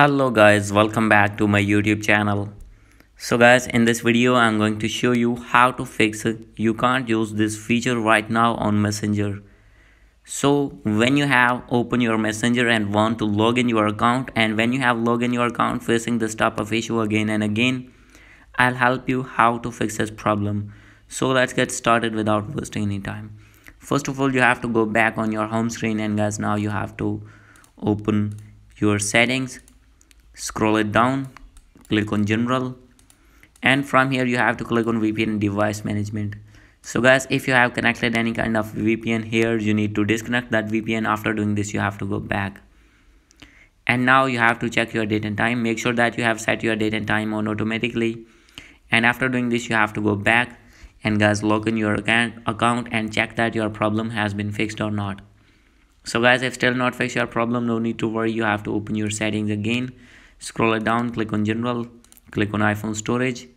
hello guys welcome back to my youtube channel. So guys in this video i'm going to show you how to fix it you can't use this feature right now on messenger. So when you have open your messenger and want to log in your account and when you have log in your account facing this type of issue again and again i'll help you how to fix this problem. So let's get started without wasting any time. First of all you have to go back on your home screen and guys now you have to open your settings scroll it down click on general and from here you have to click on VPN device management. So guys if you have connected any kind of VPN here you need to disconnect that VPN after doing this you have to go back. And now you have to check your date and time. Make sure that you have set your date and time on automatically. And after doing this you have to go back. And guys log in your account account and check that your problem has been fixed or not. So guys if still not fixed your problem no need to worry. You have to open your settings again scroll it down click on general click on iphone storage.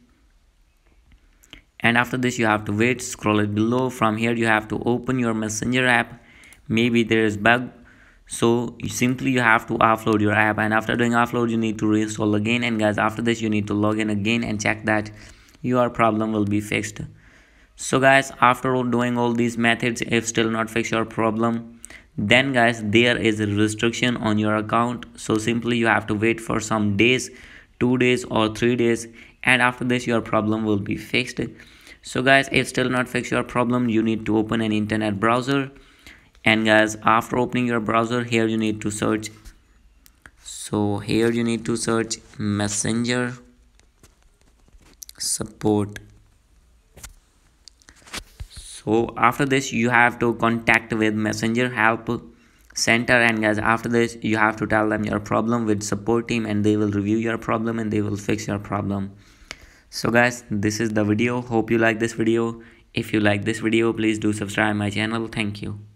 And after this you have to wait scroll it below. From here you have to open your messenger app. Maybe there is bug. So you simply you have to offload your app. And after doing offload you need to reinstall again. And guys after this you need to log in again and check that your problem will be fixed. So guys after doing all these methods if still not fix your problem then guys there is a restriction on your account. So simply you have to wait for some days two days or three days and after this your problem will be fixed. So guys if still not fix your problem you need to open an internet browser. And guys after opening your browser here you need to search. So here you need to search messenger support so after this you have to contact with messenger help center and guys after this you have to tell them your problem with support team and they will review your problem and they will fix your problem. So guys this is the video. Hope you like this video. If you like this video please do subscribe my channel. Thank you